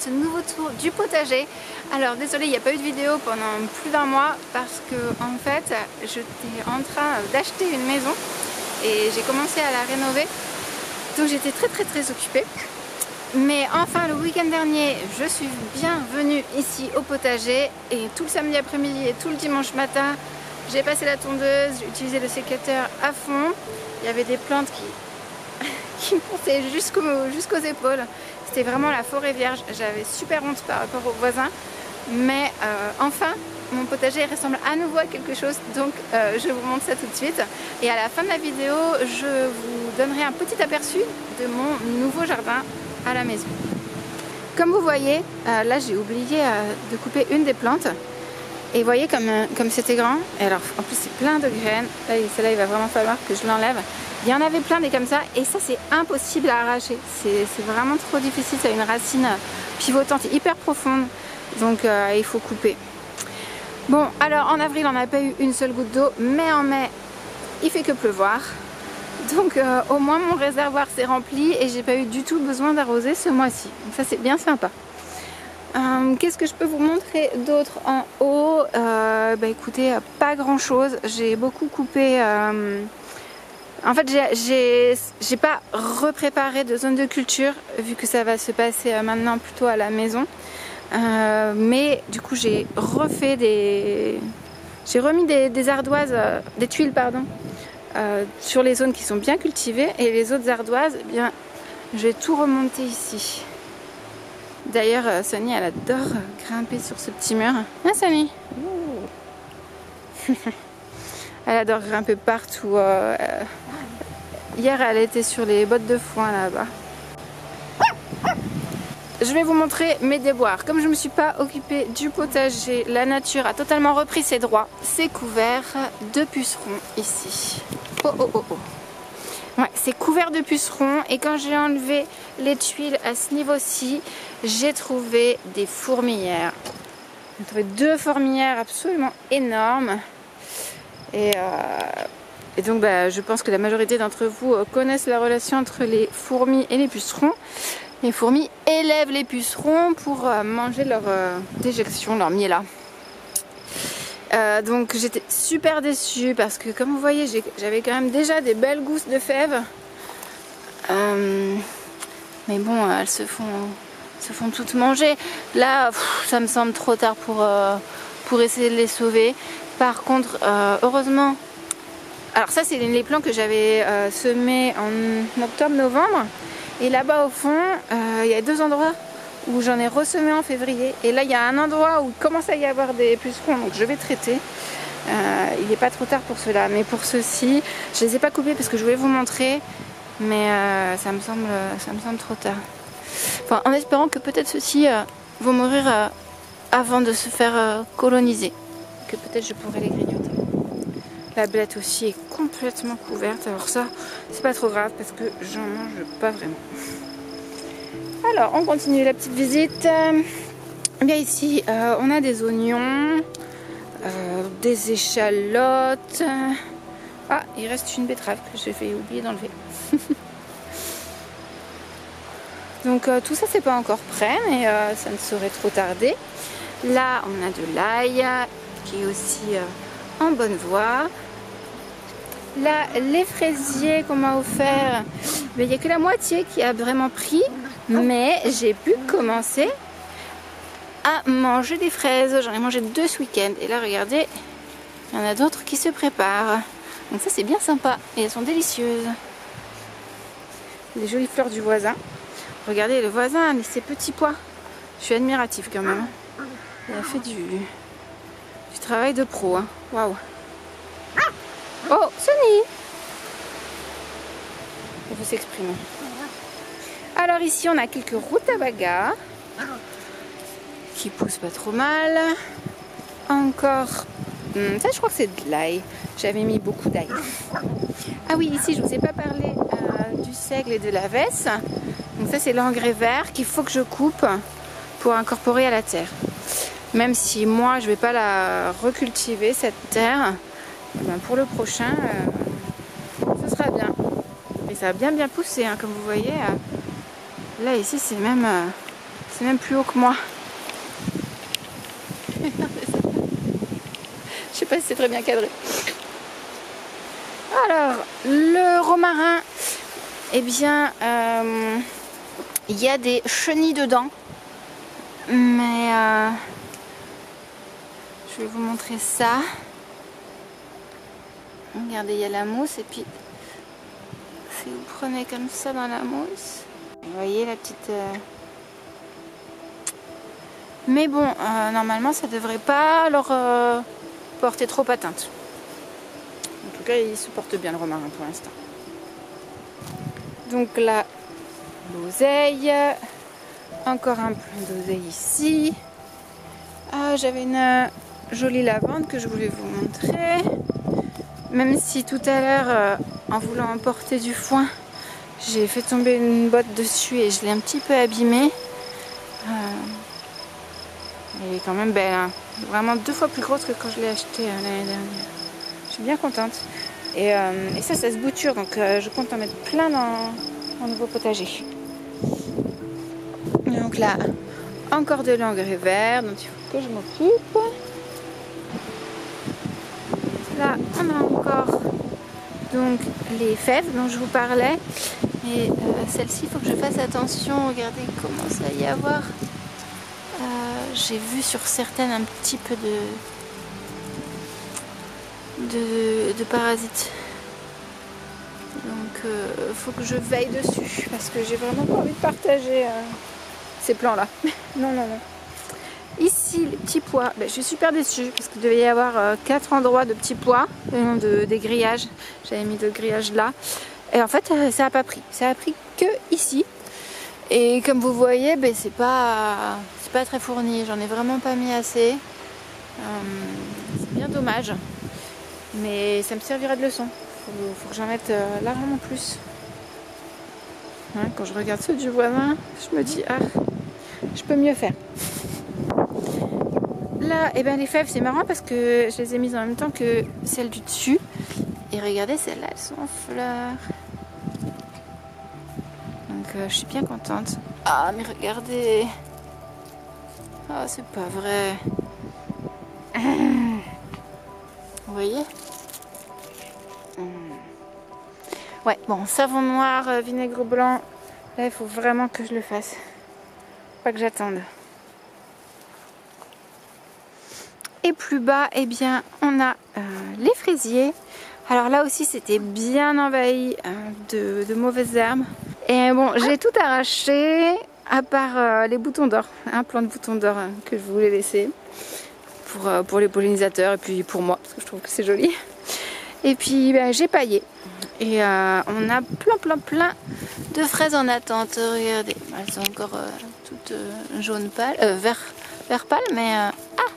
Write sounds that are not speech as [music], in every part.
ce nouveau tour du potager. Alors désolé, il n'y a pas eu de vidéo pendant plus d'un mois parce que en fait j'étais en train d'acheter une maison et j'ai commencé à la rénover. Donc j'étais très très très occupée. Mais enfin le week-end dernier, je suis bien venue ici au potager et tout le samedi après-midi et tout le dimanche matin, j'ai passé la tondeuse, j'ai utilisé le sécateur à fond. Il y avait des plantes qui, [laughs] qui montaient jusqu'aux épaules. C'était vraiment la forêt vierge. J'avais super honte par rapport aux voisins. Mais euh, enfin, mon potager ressemble à nouveau à quelque chose. Donc euh, je vous montre ça tout de suite. Et à la fin de la vidéo, je vous donnerai un petit aperçu de mon nouveau jardin à la maison. Comme vous voyez, euh, là j'ai oublié de couper une des plantes. Et voyez comme c'était grand. Et alors en plus c'est plein de graines. Là celle-là il va vraiment falloir que je l'enlève. Il y en avait plein des comme ça et ça c'est impossible à arracher. C'est vraiment trop difficile, ça une racine pivotante hyper profonde. Donc euh, il faut couper. Bon alors en avril on n'a pas eu une seule goutte d'eau mais en mai il fait que pleuvoir. Donc euh, au moins mon réservoir s'est rempli et j'ai pas eu du tout besoin d'arroser ce mois-ci. Donc ça c'est bien sympa. Euh, qu'est-ce que je peux vous montrer d'autre en haut? Bah écoutez, pas grand chose. J'ai beaucoup coupé en fait, j'ai pas repréparé de zone de culture vu que ça va se passer euh, maintenant plutôt à la maison. Euh, mais du coup, j'ai refait des. J'ai remis des, ardoises, euh, des tuiles, pardon, sur les zones qui sont bien cultivées et les autres ardoises, eh bien, je vais tout remonter ici. D'ailleurs, Sonny, elle adore grimper sur ce petit mur. Hein, Sonny [laughs] Elle adore grimper partout. Hier, elle était sur les bottes de foin là-bas. Je vais vous montrer mes déboires. Comme je ne me suis pas occupée du potager, la nature a totalement repris ses droits. C'est couvert de pucerons ici. Oh oh oh oh. Ouais, c'est couvert de pucerons et quand j'ai enlevé les tuiles à ce niveau-ci, j'ai trouvé des fourmilières. J'ai trouvé deux fourmilières absolument énormes. Et euh, et donc bah, je pense que la majorité d'entre vous euh, connaissent la relation entre les fourmis et les pucerons. Les fourmis élèvent les pucerons pour euh, manger leur euh, déjection, leur miel donc j'étais super déçue parce que comme vous voyez j'avais quand même déjà des belles gousses de fèves. mais bon elles se font, se font toutes manger. Là ça me semble trop tard pour, pour essayer de les sauver. Par contre heureusement alors ça c'est les plants que j'avais euh, semés en octobre-novembre. Et là-bas au fond, euh, il y a deux endroits où j'en ai ressemé en février. Et là il y a un endroit où il commence à y avoir des pucerons, donc je vais traiter. Euh, il n'est pas trop tard pour cela, mais pour ceux-ci, je les ai pas coupés parce que je voulais vous montrer, mais ça, me semble, trop tard. En espérant que peut-être ceux-ci vont mourir avant de se faire coloniser, que peut-être je pourrai les grignoter. La blette aussi est complètement couverte. Alors ça, c'est pas trop grave parce que j'en mange pas vraiment. Alors, on continue la petite visite. bien ici, euh, on a des oignons, euh, des échalotes. Ah, il reste une betterave que j'ai fait oublier d'enlever. [laughs] Donc euh, tout ça c'est pas encore prêt mais ça ne saurait trop tarder. Là on a de l'ail qui est aussi en bonne voie. Là, les fraisiers qu'on m'a offert, il n'y a que la moitié qui a vraiment pris, mais j'ai pu commencer à manger des fraises. J'en ai mangé deux ce week-end. Et là, regardez, il y en a d'autres qui se préparent. Donc ça, c'est bien sympa. Et elles sont délicieuses. Les jolies fleurs du voisin. Regardez le voisin et ses petits pois. Je suis admirative quand même. Il a fait du, du travail de pro. Hein. Waouh. Oh, Sonny Il faut s'exprimer. Alors ici, on a quelques rutabagas qui poussent pas trop mal. Encore, hmm, ça je crois que c'est de l'ail. J'avais mis beaucoup d'ail. Ah oui, ici je vous ai pas parlé euh, du seigle et de la veste. Donc ça c'est l'engrais vert qu'il faut que je coupe pour incorporer à la terre. Même si moi je vais pas la recultiver cette terre, eh ben, pour le prochain, euh, ce sera bien. Et ça a bien bien poussé, hein, comme vous voyez. Euh, là ici c'est même, euh, c'est même plus haut que moi. [laughs] Je sais pas si c'est très bien cadré. Alors, le romarin, eh bien, il y a des chenilles dedans. Mais vous montrer ça. Regardez, il y a la mousse et puis si vous prenez comme ça dans la mousse, vous voyez la petite... Euh, mais bon, euh, normalement ça devrait pas leur euh, porter trop atteinte. En tout cas, ils supportent bien le romarin pour l'instant. Donc là, l'oseille. Encore un peu d'oseille ici. Ah, j'avais une jolie lavande que je voulais vous montrer. Même si tout à l'heure, en voulant emporter du foin, j'ai fait tomber une botte dessus et je l'ai un petit peu abîmée. Euh, elle est quand même belle, hein. vraiment deux fois plus grosse que quand je l'ai achetée euh, l'année dernière. Je suis bien contente. Et, euh, ça, ça se bouture, donc je compte en mettre plein dans mon nouveau potager. Donc là, encore de l'engrais vert dont il faut que je m'occupe. Donc les fèves dont je vous parlais. Et euh, celle-ci, il faut que je fasse attention. Regardez comment ça y avoir. Euh, j'ai vu sur certaines un petit peu de, de, parasites. Donc euh, faut que je veille dessus parce que j'ai vraiment pas envie de partager ces plans-là. [laughs] non, non, non. Les petits pois, ben, je suis super déçue parce qu'il devait y avoir euh, quatre endroits de petits pois, de, des grillages. J'avais mis deux grillages là. Et en fait, euh, ça n'a pas pris. Ça a pris que ici. Et comme vous voyez, ben, c'est pas, pas très fourni. J'en ai vraiment pas mis assez. Euh, c'est bien dommage. Mais ça me servira de leçon. Faut, faut que j'en mette largement plus. Hein, quand je regarde ceux du voisin, je me dis, ah, je peux mieux faire là, et eh ben, les fèves, c'est marrant parce que je les ai mises en même temps que celles du dessus. Et regardez, celles-là, elles sont en fleurs. Donc, euh, je suis bien contente. Ah, mais regardez. Ah, c'est pas vrai. [laughs] Vous voyez? Hmm. Ouais, bon, savon noir, euh, vinaigre blanc. Là, il faut vraiment que je le fasse. Pas que j'attende. Plus bas, eh bien, on a euh, les fraisiers. Alors là aussi, c'était bien envahi euh, de, mauvaises herbes. Et bon, j'ai tout arraché, à part euh, les boutons d'or. Un plan de boutons d'or que je voulais laisser pour, pour les pollinisateurs et puis pour moi, parce que je trouve que c'est joli. Et puis, ben, j'ai paillé. Et on a plein, plein, plein de fraises en attente. Regardez, elles sont encore toutes jaunes pâles, vert, pâle, mais ah,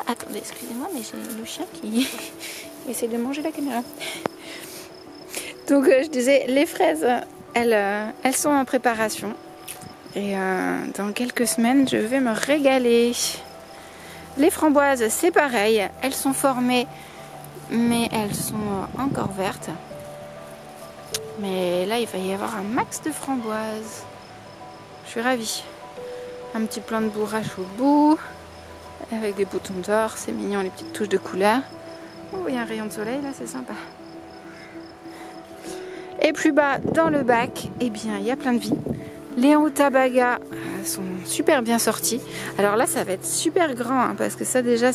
attendez, excusez-moi, mais j'ai le chien qui [laughs] essaie de manger la caméra. Donc, euh, je disais, les fraises, elles, euh, elles sont en préparation. Et euh, dans quelques semaines, je vais me régaler. Les framboises, c'est pareil. Elles sont formées, mais elles sont encore vertes. Mais là, il va y avoir un max de framboises. Je suis ravie. Un petit plan de bourrache au bout avec des boutons d'or, c'est mignon les petites touches de couleur. Oh, il y a un rayon de soleil là, c'est sympa. Et plus bas dans le bac, eh bien, il y a plein de vie. Les rutabagas euh, sont super bien sortis. Alors là, ça va être super grand hein, parce que ça, déjà,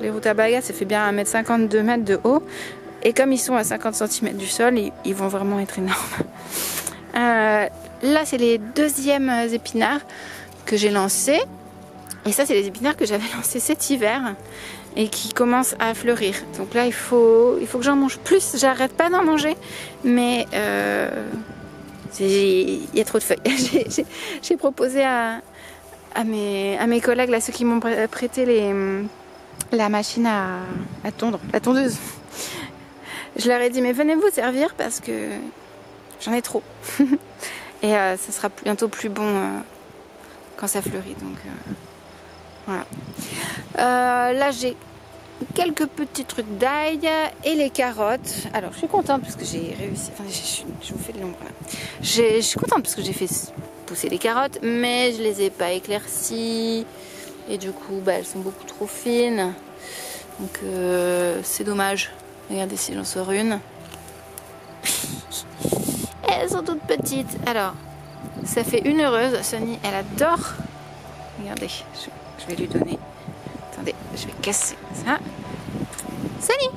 les rutabagas, ça fait bien 1m50, 2 mètres de haut. Et comme ils sont à 50 cm du sol, ils, vont vraiment être énormes. Euh, là, c'est les deuxièmes épinards que j'ai lancés. Et ça, c'est les épinards que j'avais [laughs] lancés cet hiver et qui commencent à fleurir. Donc là, il faut, il faut que j'en mange plus. J'arrête pas d'en manger, mais euh, il y a trop de feuilles. [laughs] J'ai proposé à, mes, collègues, là, ceux qui m'ont prêté la machine à, à tondre, la tondeuse. Je leur ai dit, mais venez vous servir parce que j'en ai trop. [laughs] et euh, ça sera bientôt plus bon euh, quand ça fleurit. Donc. Euh, là, j'ai quelques petits trucs d'ail et les carottes. Alors, je suis contente parce que j'ai réussi. Enfin, je, vous fais de l'ombre. Je suis contente parce que j'ai fait pousser des carottes, mais je les ai pas éclaircies. Et du coup, bah, elles sont beaucoup trop fines. Donc euh, c'est dommage. Regardez si j'en sors une. [laughs] elles sont toutes petites. Alors, ça fait une heureuse. Sonny, elle adore. Regardez, je, vais lui donner. Attendez, je vais casser ça. Sonny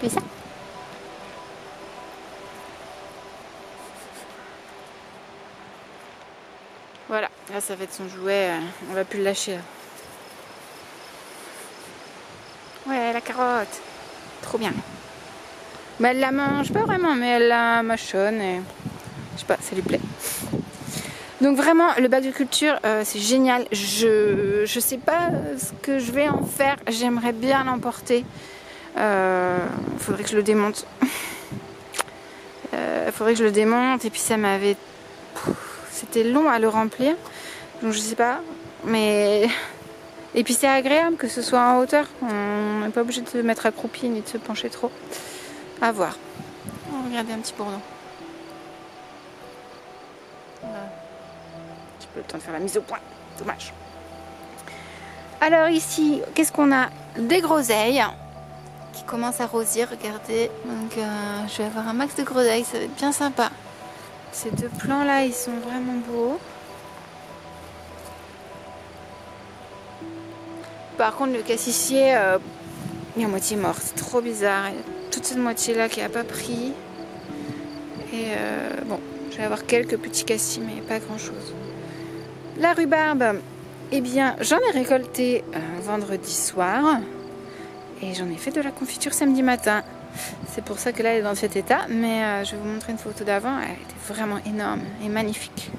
Fais ça? Voilà, là ça va être son jouet, euh, on va plus le lâcher. Ouais, la carotte. Trop bien. Mais elle la mange pas vraiment, mais elle la mâchonne et je sais pas, ça lui plaît. Donc vraiment, le bac de culture, euh, c'est génial. Je je sais pas ce que je vais en faire. J'aimerais bien l'emporter. Il euh, faudrait que je le démonte. Il [laughs] euh, faudrait que je le démonte. Et puis ça m'avait... C'était long à le remplir. Donc je sais pas. Mais... Et puis c'est agréable que ce soit en hauteur. On n'est pas obligé de se mettre accroupi ni de se pencher trop. À voir. Regardez un petit bourdon. Le temps de faire la mise au point. Dommage. Alors ici, qu'est-ce qu'on a? Des groseilles qui commencent à rosir, regardez. Donc euh, je vais avoir un max de groseilles, ça va être bien sympa. Ces deux plants là, ils sont vraiment beaux. Par contre, le cassissier, euh, il est à moitié mort. C'est trop bizarre. toute cette moitié là qui a pas pris. Et euh, bon, je vais avoir quelques petits cassis, mais pas grand chose. La rhubarbe, eh bien, j'en ai récolté un vendredi soir et j'en ai fait de la confiture samedi matin. C'est pour ça que là, elle est dans cet état, mais euh, je vais vous montrer une photo d'avant. Elle était vraiment énorme et magnifique.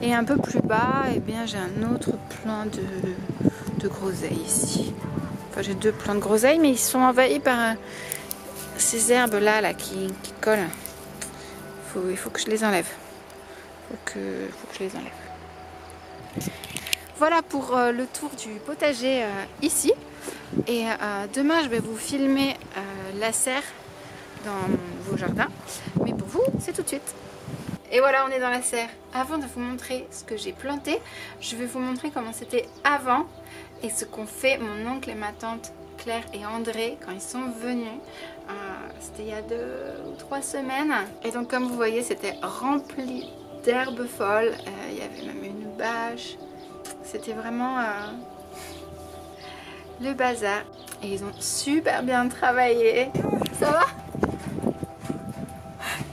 Et un peu plus bas, eh bien, j'ai un autre plant de, de groseilles ici. Enfin, j'ai deux plants de groseilles, mais ils sont envahis par euh, ces herbes-là là, qui, collent. il faut que je les enlève. Il faut que je les enlève. Voilà pour euh, le tour du potager euh, ici. Et euh, demain, je vais vous filmer la serre dans vos jardins. Mais pour vous, c'est tout de suite. Et voilà, on est dans la serre. Avant de vous montrer ce que j'ai planté, je vais vous montrer comment c'était avant et ce qu'ont fait mon oncle et ma tante Claire et André quand ils sont venus. c'était il y a deux ou trois semaines. Et donc comme vous voyez, c'était rempli d'herbes folles. C'était vraiment euh, le bazar. Et ils ont super bien travaillé. Ça va?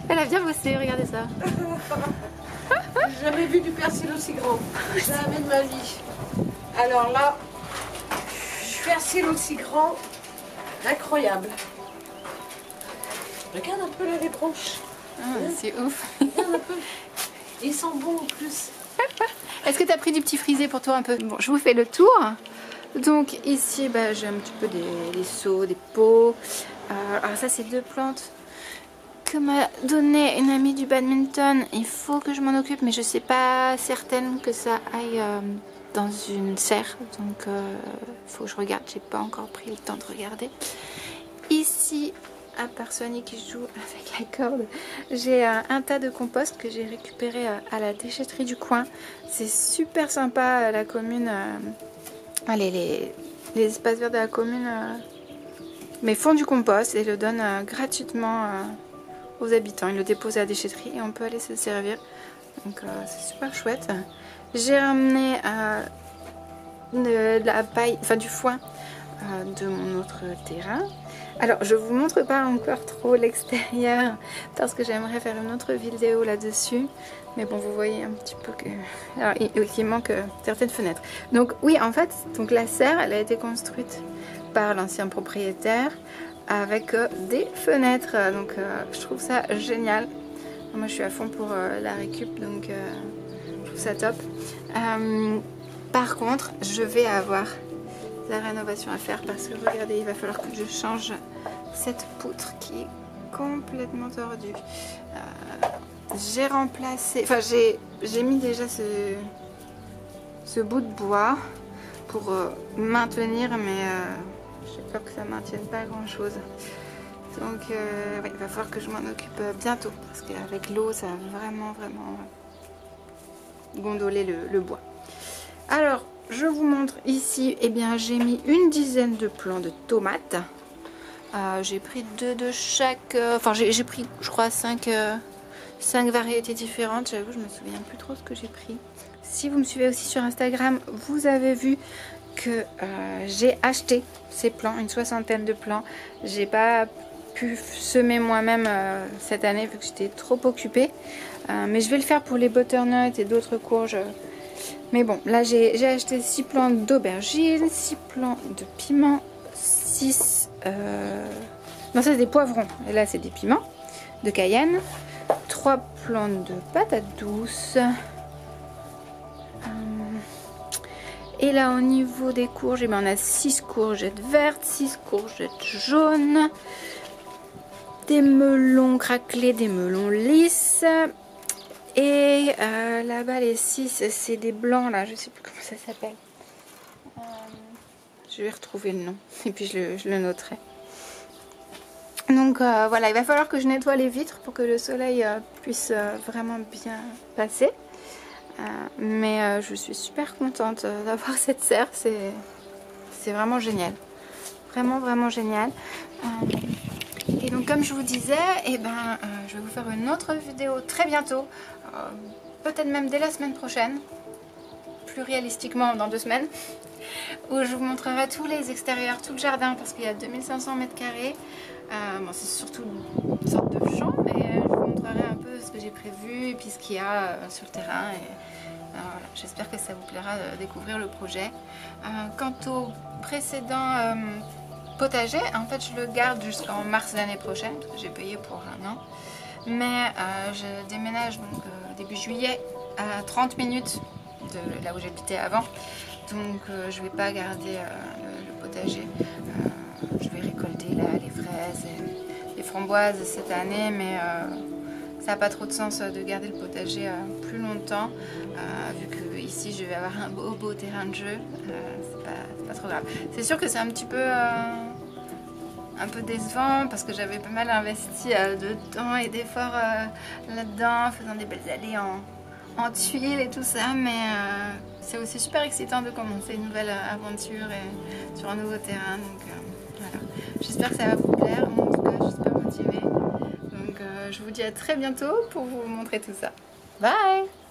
Elle a bien bossé, regardez ça. [laughs] J'ai jamais vu du persil aussi grand. Jamais de ma vie. Alors là, persil aussi grand, incroyable. Regarde un peu les branches. Ah, c'est ouf. Regarde un peu. Ils sont bons en plus. [laughs] Est-ce que tu as pris du petit frisé pour toi un peu? Bon, je vous fais le tour. Donc ici, bah, j'ai un petit peu des, seaux, des pots. Euh, alors ça, c'est deux plantes que m'a donné une amie du badminton. Il faut que je m'en occupe, mais je ne suis pas certaine que ça aille euh, dans une serre. Donc il euh, faut que je regarde. J'ai pas encore pris le temps de regarder. Ici, à part Sony qui joue avec la corde, j'ai un, tas de compost que j'ai récupéré euh, à la déchetterie du coin. C'est super sympa euh, la commune. Euh, allez, les, les, espaces verts de la commune mais font du compost et le donnent gratuitement aux habitants. Ils le déposent à la déchetterie et on peut aller se servir. Donc c'est super chouette. J'ai ramené de la paille, enfin du foin de mon autre terrain. Alors je vous montre pas encore trop l'extérieur parce que j'aimerais faire une autre vidéo là-dessus. Mais bon vous voyez un petit peu que... Alors il, manque euh, certaines fenêtres. Donc oui en fait donc la serre elle a été construite par l'ancien propriétaire avec euh, des fenêtres. Donc euh, je trouve ça génial. Moi je suis à fond pour la récup donc je trouve ça top. par contre je vais avoir la rénovation à faire parce que regardez il va falloir que je change cette poutre qui est complètement tordue euh, j'ai remplacé enfin j'ai mis déjà ce, ce bout de bois pour euh, maintenir mais euh, j'ai que ça maintienne pas grand chose Donc euh, il va falloir que je m'en occupe bientôt parce qu'avec l'eau ça va vraiment vraiment gondoler le, bois. Alors je vous montre ici, eh bien j'ai mis une dizaine de plants de tomates. Euh, j'ai pris deux de chaque, euh, enfin j'ai pris je crois cinq, cinq variétés différentes. J'avoue je me souviens plus trop ce que j'ai pris. Si vous me suivez aussi sur Instagram, vous avez vu que j'ai acheté ces plants, une soixantaine de plants. J'ai pas pu semer moi-même euh, cette année vu que j'étais trop occupée. Euh, mais je vais le faire pour les butternuts et d'autres courges. Mais bon, là j'ai acheté 6 plants d'aubergine, 6 plants de piment, 6... Euh... Non, ça c'est des poivrons. Et là c'est des piments de cayenne. 3 plants de patates douces. Et là au niveau des courges, ben, on a 6 courgettes vertes, 6 courgettes jaunes, des melons craquelés, des melons lisses. Et euh, là-bas, les 6, c'est des blancs, là, je sais plus comment ça s'appelle. Euh, je vais retrouver le nom, [laughs] et puis je le, noterai. Donc euh, voilà, il va falloir que je nettoie les vitres pour que le soleil puisse vraiment bien passer. mais je suis super contente d'avoir cette serre, c'est vraiment génial. Vraiment, vraiment génial. Et donc comme je vous disais, eh ben, je vais vous faire une autre vidéo très bientôt, peut-être même dès la semaine prochaine, plus réalistiquement dans deux semaines, où je vous montrerai tous les extérieurs, tout le jardin, parce qu'il y a 2500 mètres carrés. Euh, c'est surtout une sorte de champ, mais je vous montrerai un peu ce que j'ai prévu et puis ce qu'il y a sur le terrain. J'espère que ça vous plaira de découvrir le projet. quant au précédent potager, en fait je le garde jusqu'en mars l'année prochaine, parce que j'ai payé pour un an. Mais euh, je déménage donc euh, début juillet à 30 minutes de là où j'habitais avant. Donc euh, je vais pas garder le, potager. je vais récolter là les fraises et les framboises cette année, mais ça n'a pas trop de sens de garder le potager plus longtemps, vu que ici je vais avoir un beau beau terrain de jeu, c'est pas, trop grave. C'est sûr que c'est un petit peu un peu décevant parce que j'avais pas mal investi euh, de temps et d'efforts euh, là-dedans, faisant des belles allées en, tuiles et tout ça, mais euh, c'est aussi super excitant de commencer une nouvelle aventure et sur un nouveau terrain. Donc voilà, j'espère que ça va vous plaire. En tout cas, je suis super motivée. Donc je vous dis à très bientôt pour vous montrer tout ça. Bye